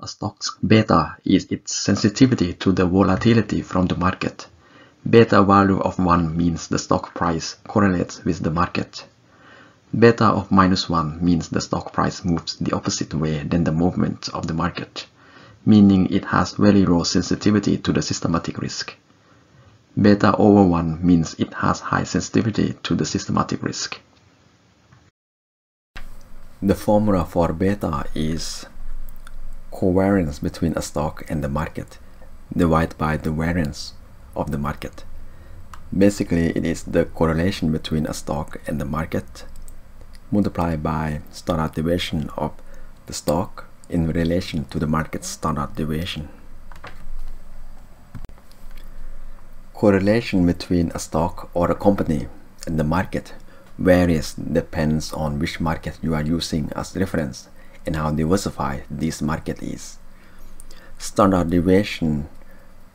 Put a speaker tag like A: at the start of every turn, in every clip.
A: A stock's beta is its sensitivity to the volatility from the market. Beta value of 1 means the stock price correlates with the market. Beta of minus 1 means the stock price moves the opposite way than the movement of the market, meaning it has very low sensitivity to the systematic risk. Beta over 1 means it has high sensitivity to the systematic risk. The formula for beta is covariance between a stock and the market divided by the variance of the market. Basically, it is the correlation between a stock and the market multiplied by standard deviation of the stock in relation to the market standard deviation. Correlation between a stock or a company and the market varies depends on which market you are using as reference and how diversified this market is. Standard deviation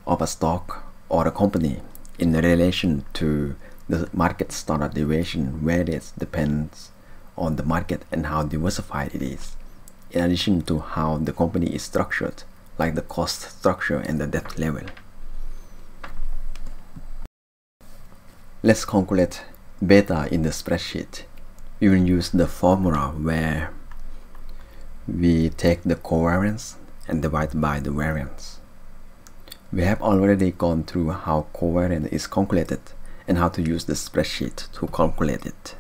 A: of a stock or a company in relation to the market standard deviation varies depends on the market and how diversified it is, in addition to how the company is structured, like the cost structure and the debt level. Let's calculate beta in the spreadsheet. We will use the formula where we take the covariance and divide by the variance. We have already gone through how covariance is calculated and how to use the spreadsheet to calculate it.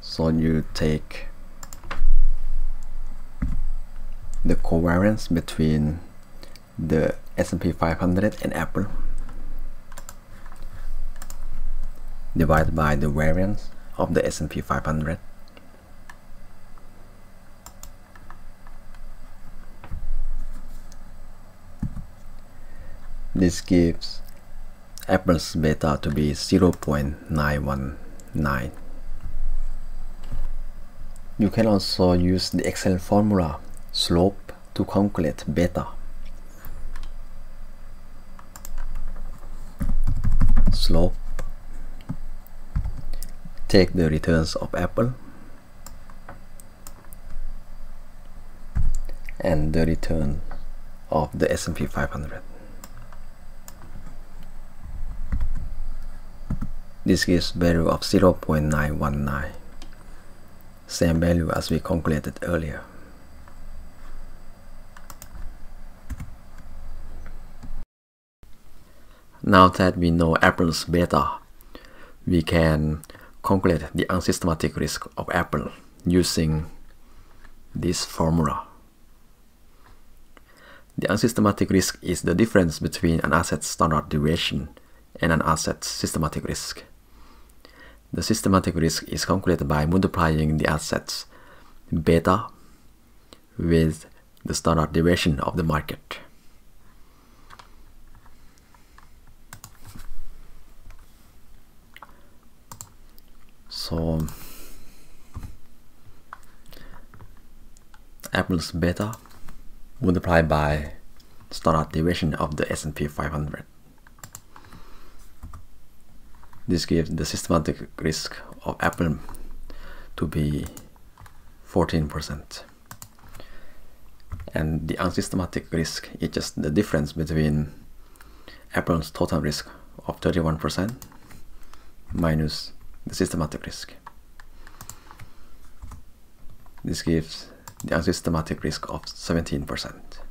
A: So you take the covariance between the S&P 500 and Apple divided by the variance of the S&P 500 This gives Apple's beta to be 0.919. You can also use the Excel formula slope to calculate beta. Slope. Take the returns of Apple and the return of the S&P 500. This gives value of 0.919, same value as we calculated earlier. Now that we know Apple's beta, we can calculate the unsystematic risk of Apple using this formula. The unsystematic risk is the difference between an asset's standard deviation and an asset's systematic risk. The systematic risk is calculated by multiplying the assets beta with the standard deviation of the market. So Apple's beta multiplied by standard deviation of the S&P 500. This gives the systematic risk of Apple to be 14%. And the unsystematic risk is just the difference between Apple's total risk of 31% minus the systematic risk. This gives the unsystematic risk of 17%.